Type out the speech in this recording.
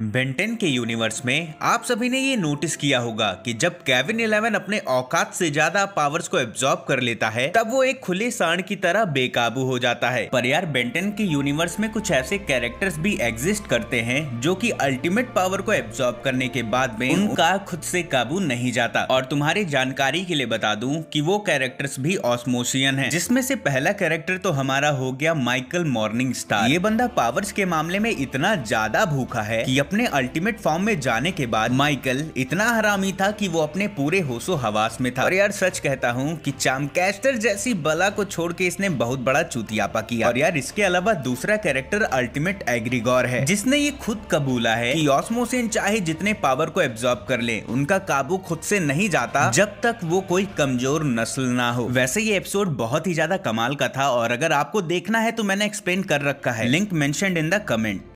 Ben Ten के universe में आप सभी ने ये नोटिस किया होगा कि जब केविन इलेवन अपने औकात से ज़्यादा पावर्स को एब्जॉर्ब कर लेता है, तब वो एक खुले सांड की तरह बेकाबू हो जाता है। पर यार, बेंटेन के यूनिवर्स में कुछ ऐसे कैरेक्टर्स भी एग्जिस्ट करते हैं, जो कि अल्टीमेट पावर को एब्जॉर्ब करने के बाद में उनका खुद से काबू नहीं जाता। और तुम्हारी जानकारी के लिए बता दूँ कि वो कैरेक्टर्स भी ऑस्मोशियन है, जिसमें से पहला कैरेक्टर तो हमारा हो गया माइकल मॉर्निंग स्टार ये बंदा पावर्स के मामले में इतना ज़्यादा भूखा है कि अपने अल्टीमेट फॉर्म में जाने के बाद माइकल इतना हरामी था कि वो अपने पूरे होशो हवास में था। और यार सच कहता हूँ कि चामकैस्टर जैसी बला को छोड़ के इसने बहुत बड़ा चुतियापा किया। और यार इसके अलावा दूसरा कैरेक्टर अल्टीमेट एग्रीगोर है, जिसने ये खुद कबूला है कि ऑस्मोसिन चाहे जितने पावर को एब्जॉर्ब कर ले, उनका काबू खुद से नहीं जाता जब तक वो कोई कमज़ोर नस्ल ना हो। वैसे ये एपिसोड बहुत ही ज़्यादा कमाल का था और अगर आपको देखना है तो मैंने एक्सप्लेन कर रखा है। Link mention in the comment